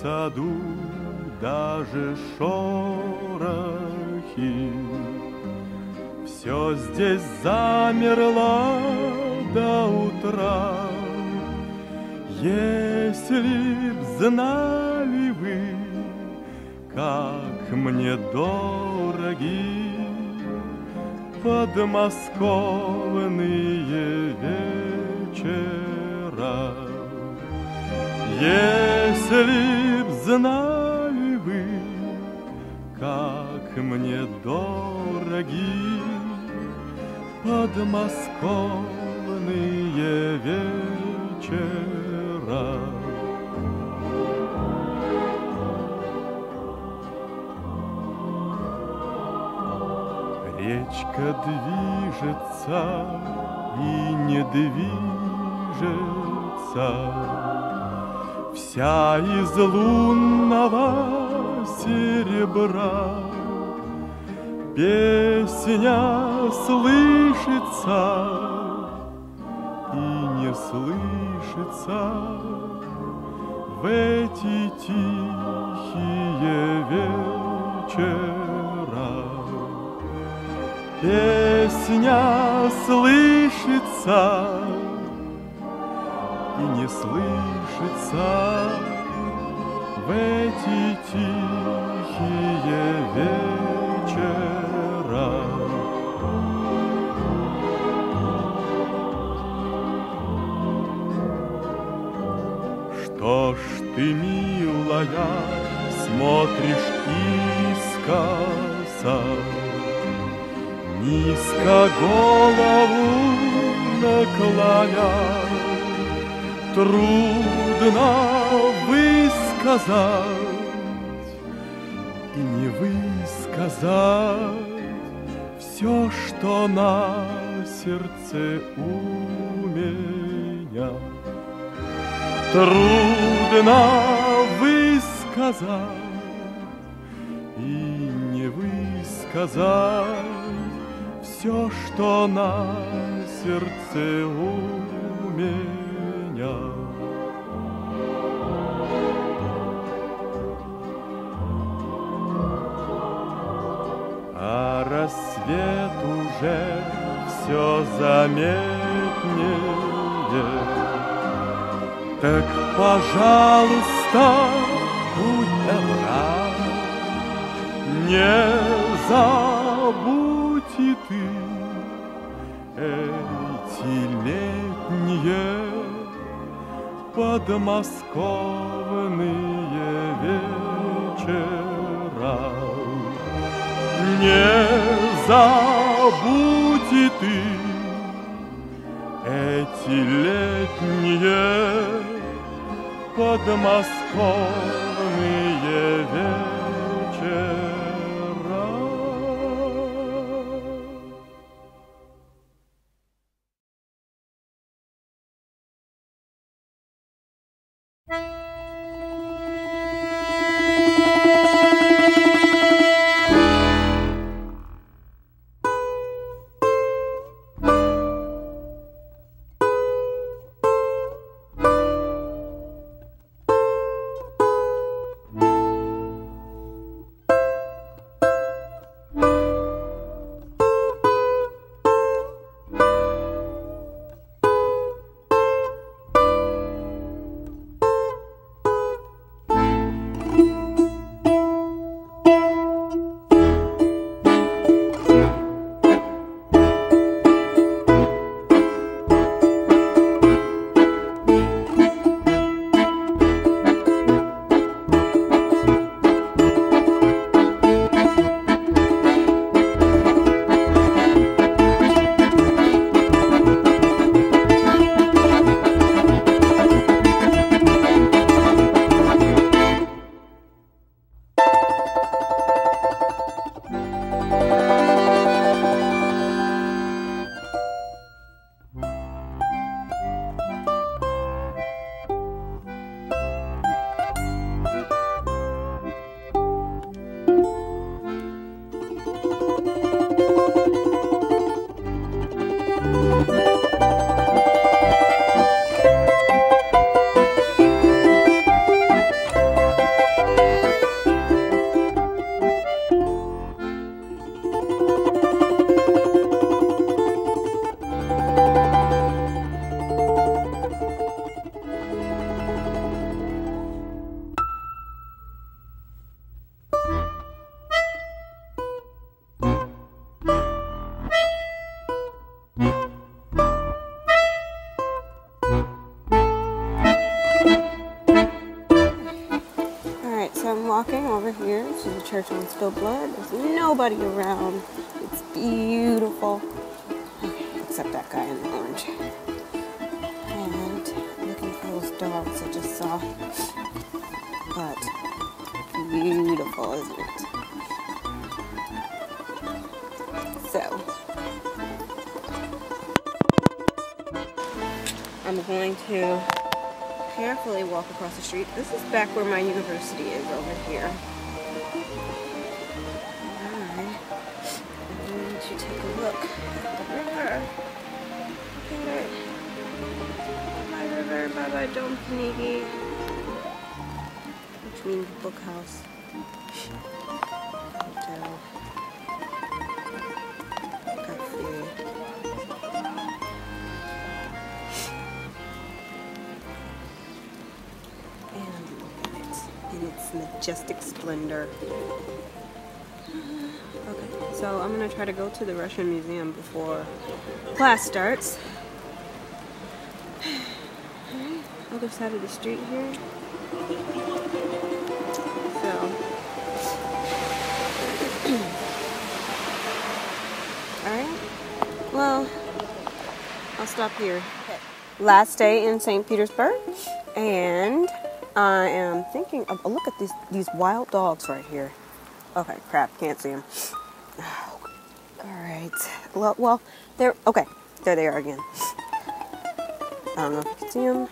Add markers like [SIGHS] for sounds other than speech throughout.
Саду даже шорохи. Все здесь замерло до утра. Если б знали вы, как мне дороги подмосковные вечера. Если б знали вы, как мне дороги подмосковные вечера. Речка движется и не движется, Вся из лунного серебра. Песня слышится и не слышится В эти тихие вечера. Песня слышится и не слышится в эти тихие вечера. Что ж ты, милая, смотришь искоса? Низко голову наклоня, Трудно высказать и не высказать Все, что на сердце у меня. Трудно высказать и не высказать все, что на сердце у меня. А рассвет уже все заметнее, так, пожалуйста, будь добра, не забудь подмосковные вечера. Не забудь и ты эти летние подмосковные вечера. Walking over here to the church on Spilled Blood. There's nobody around. It's beautiful. Except that guy in the orange. And looking for those dogs I just saw. But beautiful, isn't it? So, I'm going to carefully walk across the street. This is back where my university is over here. Alright. I'm going to take a look at the river. Bye river, bye bye Dome Panigi. Which means book house. Majestic splendor. Okay, so I'm gonna try to go to the Russian Museum before class starts. Alright, other side of the street here. So. [CLEARS THROAT] Alright, well, I'll stop here. Last day in St. Petersburg, and I am thinking of. Oh, look at these these wild dogs right here. Okay, crap, can't see them. [SIGHS] All right. Well, well, there. Okay, there they are again. I don't know if you can see them.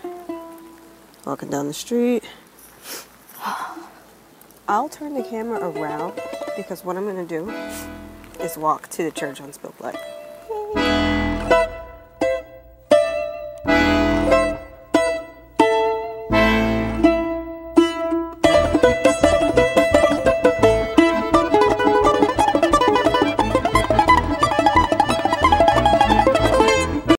Walking down the street. [SIGHS] I'll turn the camera around because what I'm gonna do is walk to the church on Spill Blood.